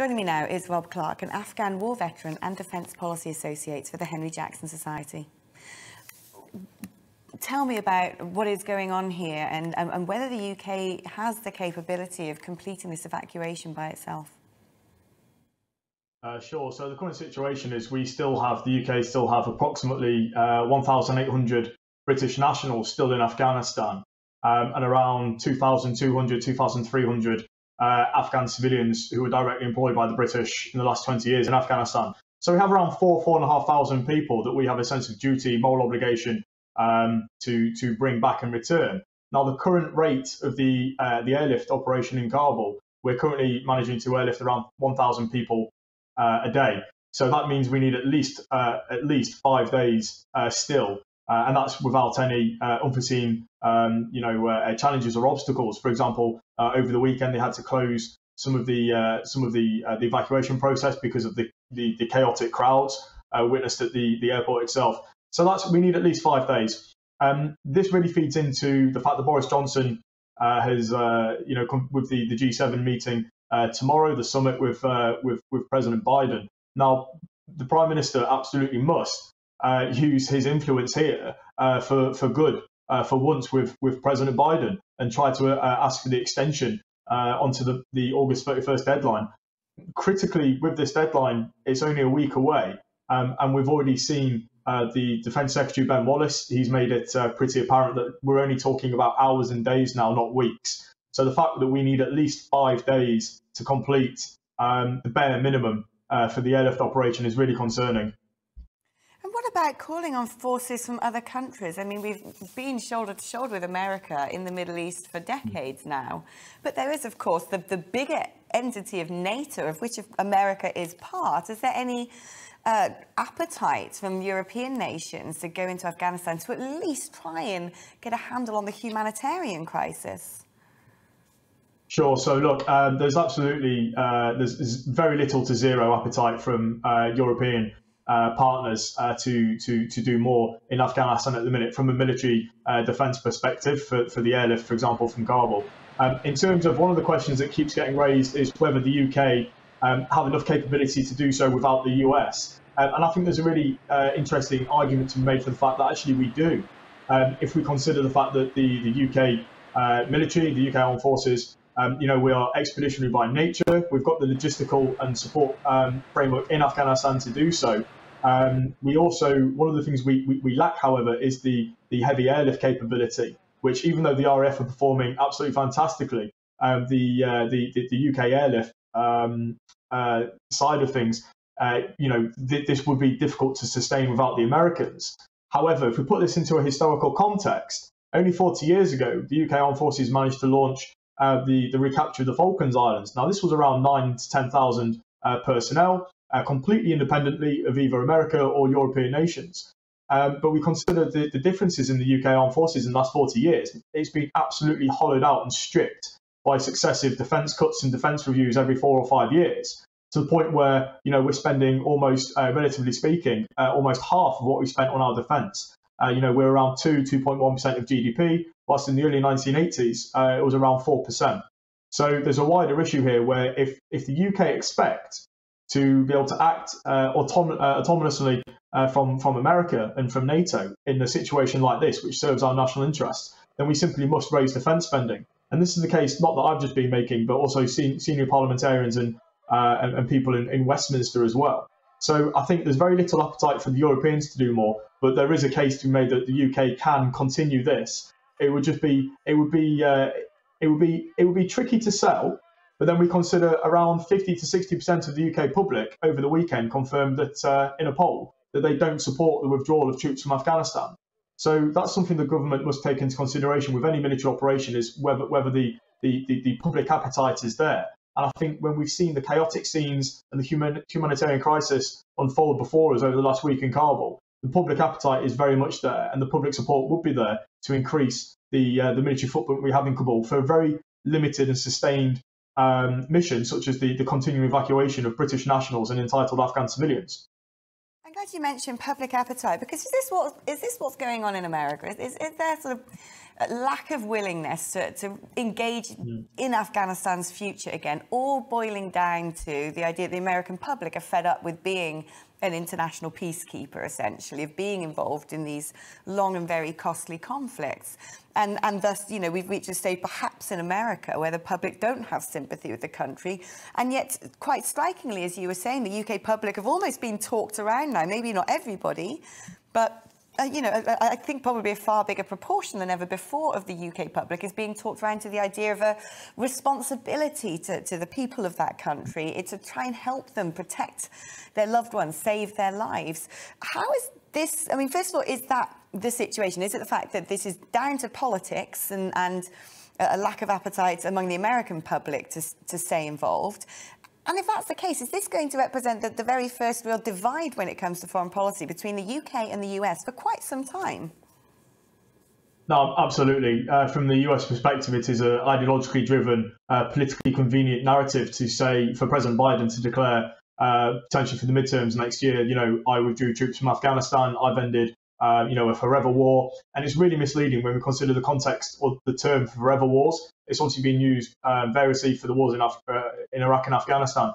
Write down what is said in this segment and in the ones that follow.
Joining me now is Rob Clark, an Afghan war veteran and Defence Policy Associate for the Henry Jackson Society. Tell me about what is going on here and, and whether the UK has the capability of completing this evacuation by itself. Uh, sure. So the current situation is we still have the UK still have approximately uh, 1,800 British nationals still in Afghanistan, um, and around 2,200, 2,300 uh, Afghan civilians who were directly employed by the British in the last 20 years in Afghanistan. So we have around four, four and a half thousand people that we have a sense of duty, moral obligation um, to to bring back and return. Now the current rate of the uh, the airlift operation in Kabul, we're currently managing to airlift around 1,000 people uh, a day. So that means we need at least uh, at least five days uh, still, and that's without any unforeseen um, you know challenges or obstacles. For example, over the weekend they had to close some of the some of the the evacuation process because of the the, the chaotic crowds witnessed at the the airport itself. So that's we need at least five days. Um, this really feeds into the fact that Boris Johnson uh, has, uh, you know, with the, the G7 meeting, uh, tomorrow, the summit with, uh, with, with President Biden. Now, the Prime Minister absolutely must uh, use his influence here uh, for, for good, uh, for once with, with President Biden, and try to ask for the extension onto the, the August 31st deadline. Critically, with this deadline, it's only a week away, um, and we've already seen uh, the Defence Secretary Ben Wallace, he's made it uh, pretty apparent that we're only talking about hours and days now, not weeks. So the fact that we need at least five days to complete um, the bare minimum uh, for the airlift operation is really concerning. About calling on forces from other countries? I mean, we've been shoulder to shoulder with America in the Middle East for decades now. But there is, of course, the, the bigger entity of NATO, of which America is part. Is there any uh, appetite from European nations to go into Afghanistan to at least try and get a handle on the humanitarian crisis? Sure. So look, uh, there's absolutely uh, there's, there's, very little to zero appetite from uh, European uh, partners uh, to to to do more in Afghanistan at the minute from a military uh, defence perspective for, for the airlift, for example, from Kabul. Um, in terms of one of the questions that keeps getting raised is whether the UK um, have enough capability to do so without the US. Um, and I think there's a really interesting argument to be made for the fact that actually we do. Um, if we consider the fact that the, the UK military, the UK armed forces, um, you know, we are expeditionary by nature. We've got the logistical and support um, framework in Afghanistan to do so. Um, we also, one of the things we, we, we, lack, however, is the, the heavy airlift capability, which even though the RAF are performing absolutely fantastically, um, the, uh, the, the, the, UK airlift um, uh, side of things, uh, you know, th- this would be difficult to sustain without the Americans. However, if we put this into a historical context, only 40 years ago, the UK Armed Forces managed to launch uh, the, the recapture of the Falklands Islands. Now, this was around nine to 10,000 uh, personnel, uh, completely independently of either America or European nations. Um, but we consider the, the, differences in the UK armed forces in the last 40 years. It's been absolutely hollowed out and stripped by successive defence cuts and defence reviews every four or five years to the point where you know we're spending almost, uh, relatively speaking, uh, almost half of what we spent on our defence. Uh, you know, we're around 2, 2.1% of GDP, whilst in the early 1980s, uh, it was around 4%. So there's a wider issue here where if, if the UK expect to be able to act uh, autom- uh, autonomously uh, from, from America and from NATO in a situation like this, which serves our national interests, then we simply must raise defence spending. And this is the case not that I've just been making, but also senior parliamentarians and, uh, and, and, people in, in Westminster as well. So I think there's very little appetite for the Europeans to do more, but there is a case to be made that the UK can continue this. It would just be it would be uh, it would be it would be tricky to sell. But then we consider around 50 to 60 percent of the UK public over the weekend confirmed that uh, in a poll that they don't support the withdrawal of troops from Afghanistan. So that's something the government must take into consideration with any military operation is whether whether the the, the, the public appetite is there. And I think when we've seen the chaotic scenes and the human, humanitarian crisis unfold before us over the last week in Kabul, the public appetite is very much there, and the public support would be there to increase the uh, the military footprint we have in Kabul for a very limited and sustained um, mission, such as the, the continuing evacuation of British nationals and entitled Afghan civilians. I'm glad you mentioned public appetite because is this what is this what's going on in America? Is, is, is there sort of lack of willingness to, to engage mm. in Afghanistan's future again, all boiling down to the idea that the American public are fed up with being an international peacekeeper, essentially, of being involved in these long and very costly conflicts. And, and thus, you know, we've reached a stage perhaps in America where the public don't have sympathy with the country. And yet, quite strikingly, as you were saying, the UK public have almost been talked around now, maybe not everybody, but uh, you know, I, I, think probably a far bigger proportion than ever before of the UK public is being talked around to the idea of a responsibility to, to the people of that country. It's to try and help them protect their loved ones, save their lives. How is this, I mean, first of all, is that the situation? Is it the fact that this is down to politics and, and a lack of appetite among the American public to, to stay involved? And if that's the case, is this going to represent the, the very first real divide when it comes to foreign policy between the UK and the US for quite some time? No, absolutely. Uh, from the US perspective, it is an ideologically driven, uh, politically convenient narrative to say for President Biden to declare uh, potentially for the midterms next year, you know, I withdrew troops from Afghanistan, I've ended, uh, you know, a forever war. And it's really misleading when we consider the context or the term forever wars. It's obviously been used uh, variously for the wars in, Af- uh, in Iraq and Afghanistan.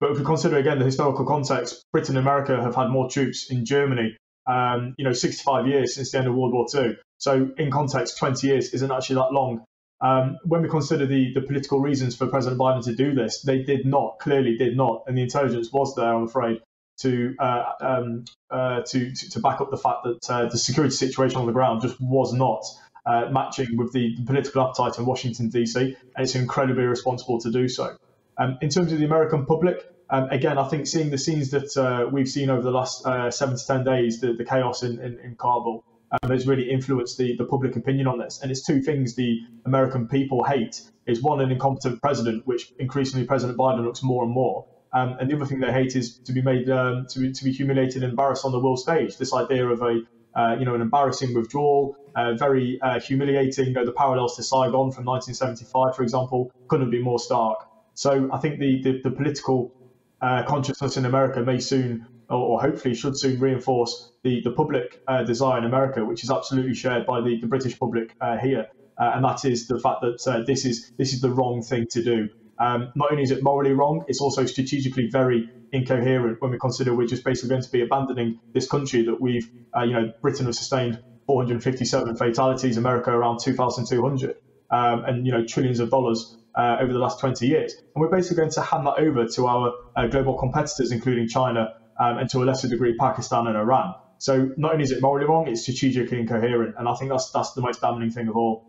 But if we consider again the historical context, Britain and America have had more troops in Germany, um, you know, 65 years since the end of World War II. So in context, 20 years isn't actually that long. Um, when we consider the, the political reasons for President Biden to do this, they did not, clearly did not, and the intelligence was there, I'm afraid, to uh, um, uh, to, to, to back up the fact that uh, the security situation on the ground just was not uh, matching with the, the, political appetite in Washington D.C. and it's incredibly irresponsible to do so. Um, in terms of the American public, um, again, I think seeing the scenes that uh, we've seen over the last uh, seven to ten days, the, the chaos in, in, in Kabul, um, has really influenced the, the public opinion on this. And it's two things the American people hate. Is one, an incompetent president, which increasingly President Biden looks more and more. Um, and the other thing they hate is to be made um, to, be, to be humiliated and embarrassed on the world stage. This idea of a uh, you know an embarrassing withdrawal, uh, very uh, humiliating. You know, the parallels to Saigon from 1975, for example, couldn't be more stark. So I think the the, the political uh, consciousness in America may soon or, or hopefully should soon reinforce the, the public uh, desire in America, which is absolutely shared by the, the British public uh, here. And that is the fact that this is this is the wrong thing to do. Um, not only is it morally wrong, it's also strategically very incoherent when we consider we're just basically going to be abandoning this country that we've, uh, you know, Britain has sustained 457 fatalities, America around 2,200, um, and you know trillions of dollars uh, over the last 20 years. And we're basically going to hand that over to our uh, global competitors, including China um, and to a lesser degree Pakistan and Iran. So not only is it morally wrong, it's strategically incoherent, and I think that's that's the most damning thing of all.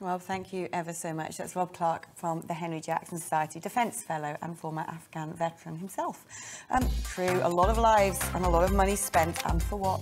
Well, thank you ever so much. That's Rob Clark from the Henry Jackson Society, Defence Fellow and former Afghan veteran himself. Um, true, a lot of lives and a lot of money spent, and for what?